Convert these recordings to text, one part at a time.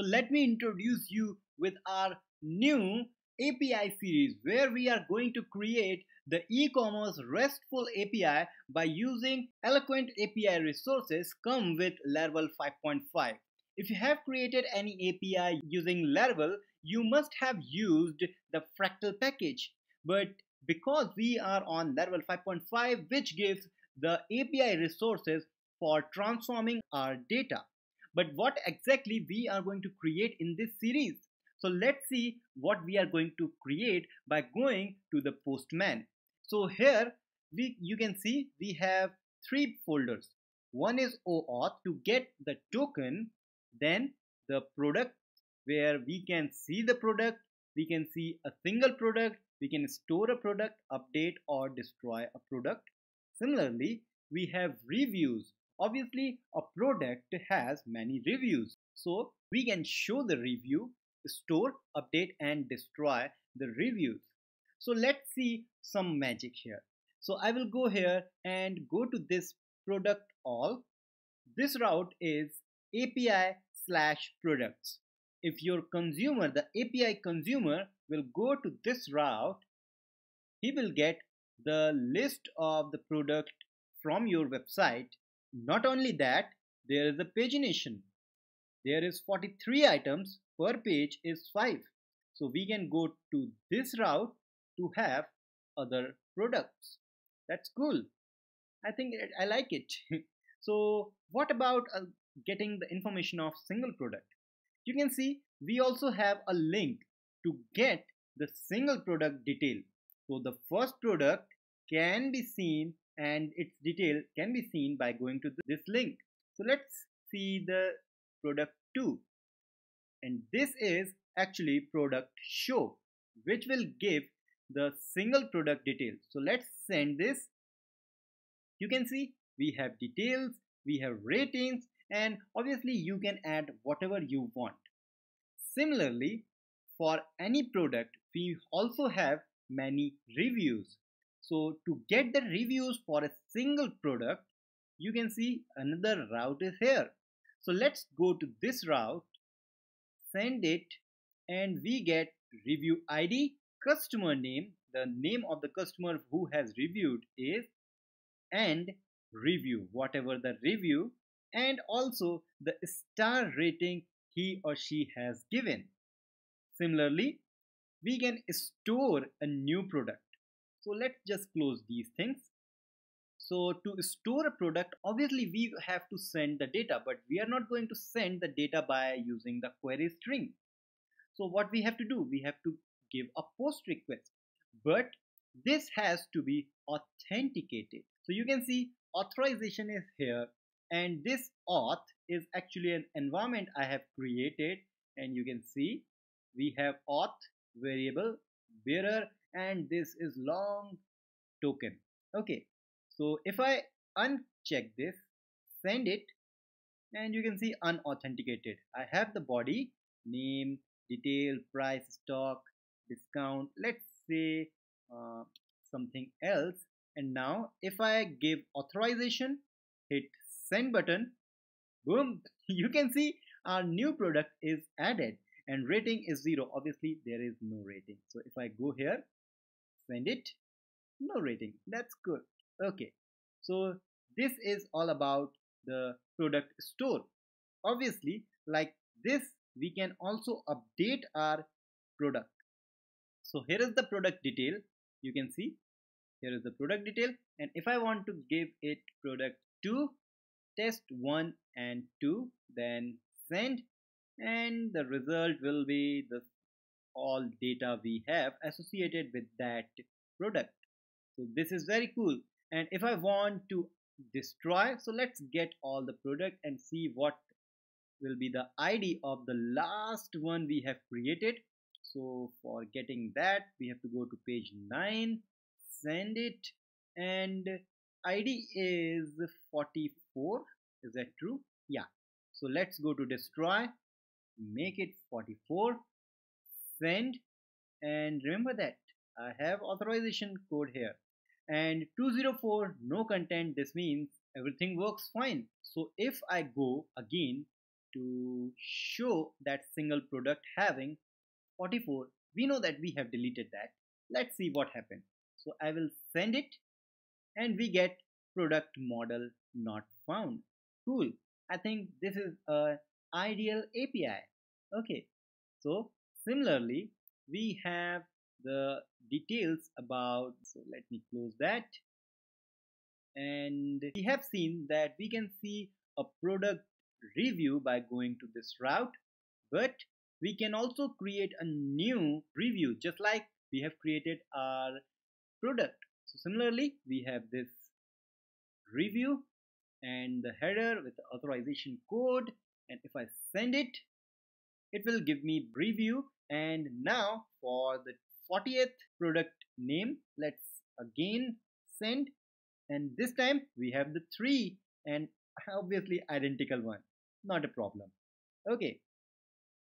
So let me introduce you with our new API series where we are going to create the e-commerce RESTful API by using Eloquent API resources come with Laravel 5.5. If you have created any API using Laravel, you must have used the Fractal package. But because we are on Laravel 5.5, which gives the API resources for transforming our data. But what exactly we are going to create in this series? So let's see what we are going to create by going to the Postman. So here we you can see we have three folders. One is OAuth to get the token, then the product where we can see the product, we can see a single product, we can store a product, update or destroy a product. Similarly, we have reviews. Obviously, a product has many reviews. So we can show the review, store, update and destroy the reviews. So let's see some magic here. So I will go here and go to this product all. This route is API slash products. If your consumer, the API consumer will go to this route, he will get the list of the product from your website. Not only that, there is a pagination. There is 43 items per page is 5. So we can go to this route to have other products. That's cool. I think I like it. so what about uh, getting the information of single product? You can see we also have a link to get the single product detail. So the first product can be seen and its detail can be seen by going to this link. So let's see the product 2 and this is actually product show which will give the single product details. So let's send this. You can see we have details, we have ratings and obviously you can add whatever you want. Similarly, for any product, we also have many reviews. So to get the reviews for a single product, you can see another route is here. So let's go to this route, send it, and we get review ID, customer name, the name of the customer who has reviewed is, and review, whatever the review, and also the star rating he or she has given. Similarly, we can store a new product. So let's just close these things. So to store a product, obviously we have to send the data, but we are not going to send the data by using the query string. So what we have to do, we have to give a post request, but this has to be authenticated. So you can see authorization is here and this auth is actually an environment I have created and you can see we have auth variable bearer and this is long token. Okay. So if I uncheck this send it and you can see unauthenticated. I have the body name detail price stock discount let's say uh, something else. And now if I give authorization hit send button boom you can see our new product is added. And rating is zero. Obviously there is no rating. So if I go here no rating. That's good. Okay. So this is all about the product store. Obviously like this we can also update our product. So here is the product detail. You can see. Here is the product detail. And if I want to give it product 2 test 1 and 2 then send. And the result will be the all data we have associated with that product. So this is very cool. And if I want to destroy so let's get all the product and see what will be the ID of the last one we have created. So for getting that we have to go to page 9 send it and id is 44 is that true? Yeah. So let's go to destroy make it 44 send and remember that I have authorization code here. And 204 no content this means everything works fine. So if I go again to show that single product having 44 we know that we have deleted that. Let's see what happened. So I will send it and we get product model not found. Cool. I think this is a ideal API okay. So similarly we have the details about so let me close that. And we have seen that we can see a product review by going to this route but we can also create a new review just like we have created our product. So similarly we have this review and the header with the authorization code and if I send it it will give me preview. And now for the 40th product name let's again send. And this time we have the three and obviously identical one. Not a problem. Okay.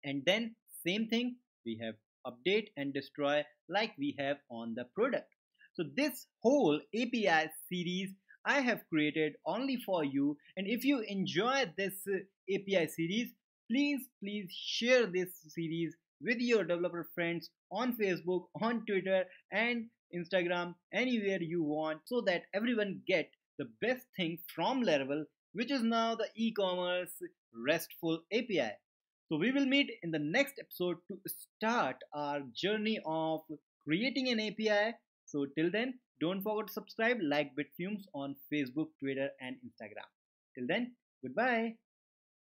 And then same thing we have update and destroy like we have on the product. So this whole API series I have created only for you. And if you enjoy this uh, API series please please share this series with your developer friends on Facebook on Twitter and Instagram anywhere you want so that everyone get the best thing from Laravel which is now the e-commerce RESTful API. So we will meet in the next episode to start our journey of creating an API. So till then, don't forget to subscribe, like Bitfumes on Facebook, Twitter and Instagram. Till then, goodbye.